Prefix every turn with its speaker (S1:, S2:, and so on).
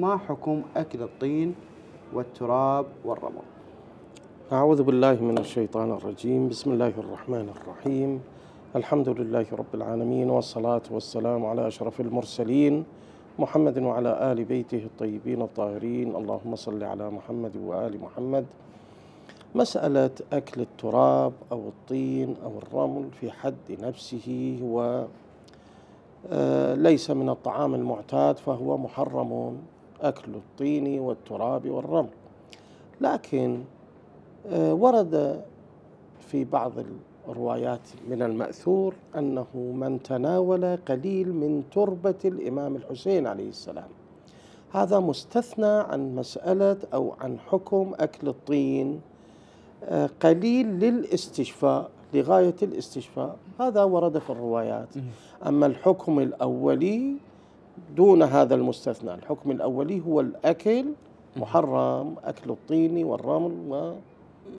S1: ما حكم أكل الطين والتراب والرمل؟
S2: أعوذ بالله من الشيطان الرجيم. بسم الله الرحمن الرحيم. الحمد لله رب العالمين والصلاة والسلام على أشرف المرسلين محمد وعلى آل بيته الطيبين الطاهرين. اللهم صل على محمد وآل محمد. مسألة أكل التراب أو الطين أو الرمل في حد نفسه هو آه، ليس من الطعام المعتاد فهو محرم. أكل الطين والتراب والرمل. لكن آه، ورد في بعض الروايات من المأثور أنه من تناول قليل من تربة الإمام الحسين عليه السلام. هذا مستثنى عن مسألة أو عن حكم أكل الطين آه، قليل للاستشفاء لغاية الاستشفاء. هذا ورد في الروايات. أما الحكم الأولي دون هذا المستثنى. الحكم الأولي هو الأكل محرم أكل الطين والرمل